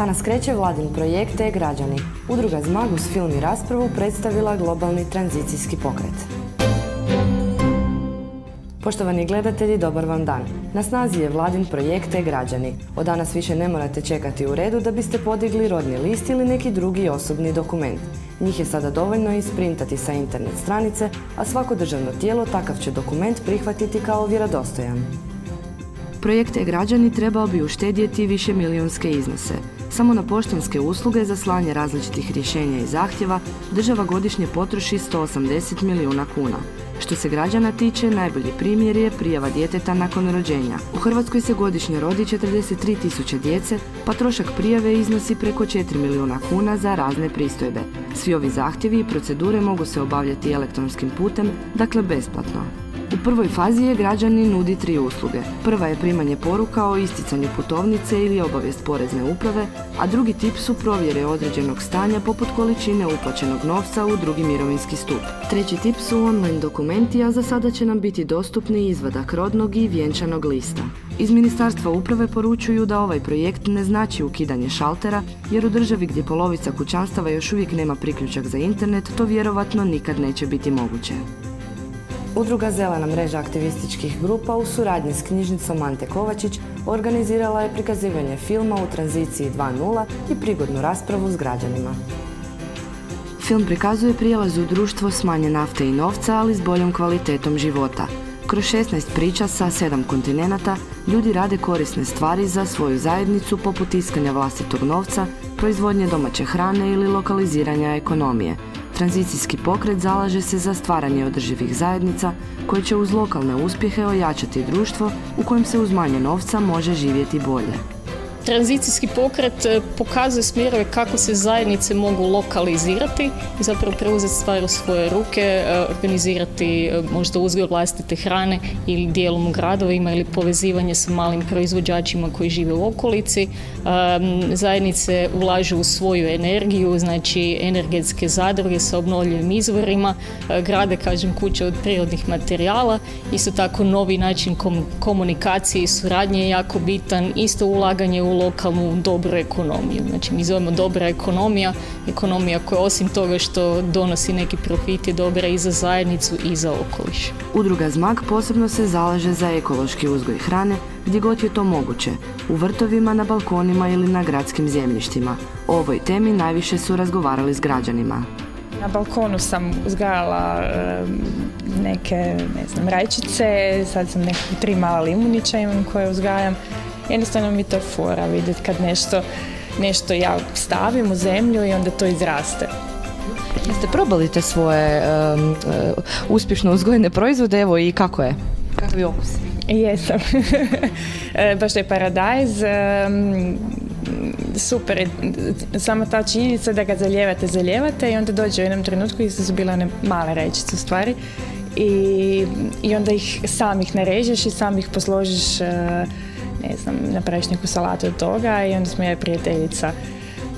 Danas kreće vladin projekt E-građani. Udruga Zmag uz film i raspravu predstavila globalni tranzicijski pokret. Poštovani gledatelji, dobar vam dan. Na snazi je vladin projekt E-građani. Od danas više ne morate čekati u redu da biste podigli rodni list ili neki drugi osobni dokument. Njih je sada dovoljno isprintati sa internet stranice, a svako državno tijelo takav će dokument prihvatiti kao vjerodostojan. Projekt E-građani trebao bi uštedjeti više milijunske iznose. Samo na poštanske usluge za slanje različitih rješenja i zahtjeva država godišnje potroši 180 milijuna kuna. Što se građana tiče, najbolji primjer je prijava djeteta nakon rođenja. U Hrvatskoj se godišnje rodi 43 tisuće djece, pa trošak prijave iznosi preko 4 milijuna kuna za razne pristojbe. Svi ovi zahtjevi i procedure mogu se obavljati elektronskim putem, dakle besplatno. U prvoj fazi je građani nudi tri usluge. Prva je primanje poruka o isticanju putovnice ili obavijest porezne uprave, a drugi tip su provjere određenog stanja poput količine uplaćenog novca u drugi mirovinski stup. Treći tip su online dokumenti, a za sada će nam biti dostupni izvadak rodnog i vjenčanog lista. Iz Ministarstva uprave poručuju da ovaj projekt ne znači ukidanje šaltera, jer u državi gdje polovica kućanstava još uvijek nema priključak za internet, to vjerovatno nikad neće biti moguće. Udruga Zelena mreža aktivističkih grupa u suradnji s knjižnicom Ante Kovačić organizirala je prikazivanje filma u tranziciji 2.0 i prigodnu raspravu s građanima. Film prikazuje prijelaz u društvo s manje nafte i novca, ali s boljom kvalitetom života. Kroz 16 priča sa 7 kontinenata ljudi rade korisne stvari za svoju zajednicu poput iskanja vlastitog novca, proizvodnje domaće hrane ili lokaliziranja ekonomije – Tranzicijski pokret zalaže se za stvaranje održivih zajednica koje će uz lokalne uspjehe ojačati društvo u kojem se uz manje novca može živjeti bolje. Tranzicijski pokret e, pokazuje smjerove kako se zajednice mogu lokalizirati i zapravo preuzeti stvari u svoje ruke, e, organizirati e, možda uzgoj vlastite hrane ili dijelom u gradovima ili povezivanje sa malim proizvođačima koji žive u okolici. Zajednice ulažu u svoju energiju, znači energetske zadruge sa obnovljivim izvorima, grade, kažem, kuće od prirodnih materijala. Isto tako novi način komunikacije i suradnje je jako bitan. Isto ulaganje u lokalnu dobru ekonomiju. Znači mi zovemo dobra ekonomija, ekonomija koja osim toga što donosi neki profit je dobra i za zajednicu i za okoliš. Udruga Zmag posebno se zalaže za ekološki uzgoj hrane gdje god je to moguće, u vrtovima, na balkonima ili na gradskim zemljištima. O ovoj temi najviše su razgovarali s građanima. Na balkonu sam uzgajala neke, ne znam, rajčice, sad sam nekako tri mala limunića imam koje uzgajam jednostavno mi to fora vidjeti kad nešto, nešto ja stavim u zemlju i onda to izraste. Jeste probali te svoje um, uspješno uzgojene proizvode, evo i kako je? Kakav je okus? Jesam. E, baš je paradajz. super sama ta činjenica da ga zaljevate, zaljevate i onda dođe u jednom trenutku i su bile one male rečice u stvari i, i onda ih sam ih narežeš i sam ih posložiš e, ne znam, napraviš neku salatu od toga i onda smo ja prijateljica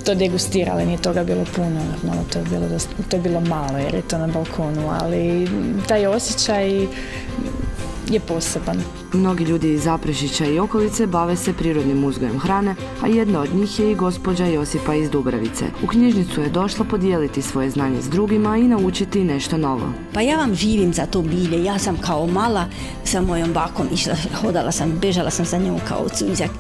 to degustirali, nije toga bilo puno, normalno to bilo, to je bilo malo jer je to na balkonu, ali taj osjećaj je poseban. Mnogi ljudi iz Zaprešića i okolice bave se prirodnim uzgojem hrane, a jedna od njih je i gospođa Josipa iz Dubravice. U knjižnicu je došla podijeliti svoje znanje s drugima i naučiti nešto novo. Pa ja vam živim za to bilje. Ja sam kao mala sa mojom bakom išla, hodala sam, bežala sam za njom kao cuzak.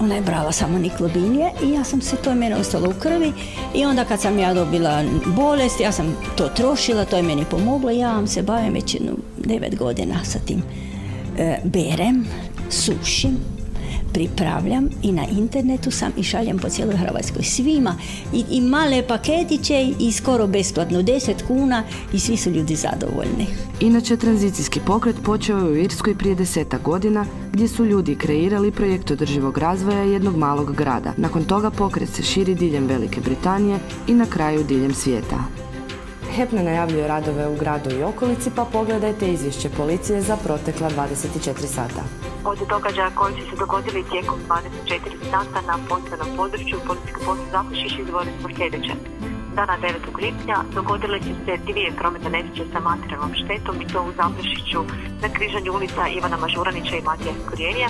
Ona je brala samo niklobinje i ja sam se, to je meni ostalo u krvi i onda kad sam ja dobila bolest, ja sam to trošila, to je meni pomoglo, ja vam se bavim već jednu devet godina sa tim. E, berem, sušim, pripravljam i na internetu sam i šaljem po cijeloj Hrvatskoj svima i, i male paketiće i skoro besplatno 10 kuna i svi su ljudi zadovoljni. Inače, tranzicijski pokret počeo je u Irskoj prije deseta godina gdje su ljudi kreirali projekt održivog razvoja jednog malog grada. Nakon toga pokret se širi diljem Velike Britanije i na kraju diljem svijeta. HEP ne najavljuje radove u gradu i okolici, pa pogledajte izvješće policije za protekla 24 sata. Od događaja koji su se dogodili tijekom 24 sata na posebnom području policijske postaje Zaprešić izvore smo sljedeće. Dana 9. lipnja dogodile su se dvije prometne nesreće sa materijalnom štetom i to u Zaprešiću na križanju ulica Ivana Mažuranića i Matija Skorijenija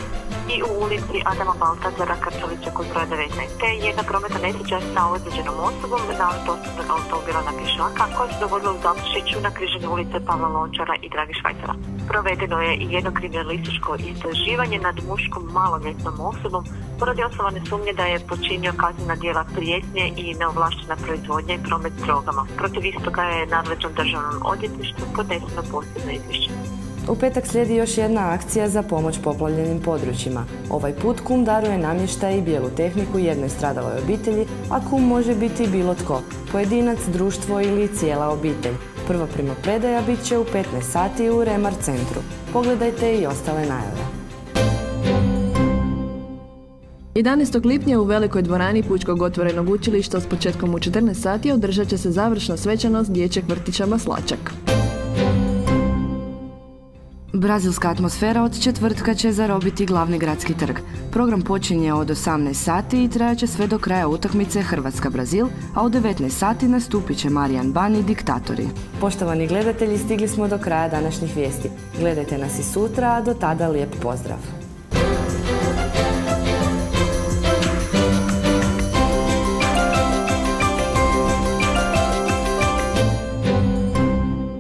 i u ulici Adama Baltazara Krčovića kod broja 19. Te jedna prometna nesreća sa ozlijeđenom osobom na autostupnog automobila na pješaka koja se dogodila u Zaprešiću na križanju ulice Pavla Lončara i Dragi Švajcara. Provedeno je i jedno kriminalističko istraživanje nad muškom maloljetnom osobom poradi osnovane sumnje da je počinio kaznena djela prijetnje i neovlaštena proizvodnja i promet drogama. Protiv istoga je nadležnom državnom odvjetništvu podneseno posebno izvješće. U petak slijedi još jedna akcija za pomoć poplavljenim područjima. Ovaj put kum daruje namještaj i bijelu tehniku jednoj stradaloj obitelji, a kum može biti bilo tko, pojedinac, društvo ili cijela obitelj. Prva primopredaja bit će u 15 sati u Remar centru. Pogledajte i ostale najave. 11. lipnja u Velikoj dvorani Pučkog otvorenog učilišta s početkom u 14 sati održat će se završna svečanost dječjeg vrtića Maslačak. Brazilska atmosfera od četvrtka će zarobiti glavni gradski trg. Program počinje od 18 sati i trajaće sve do kraja utakmice Hrvatska-Brazil, a u 19 sati nastupit će Marijan Bani diktatori. Poštovani gledatelji, stigli smo do kraja današnjih vijesti. Gledajte nas i sutra, a do tada lijep pozdrav.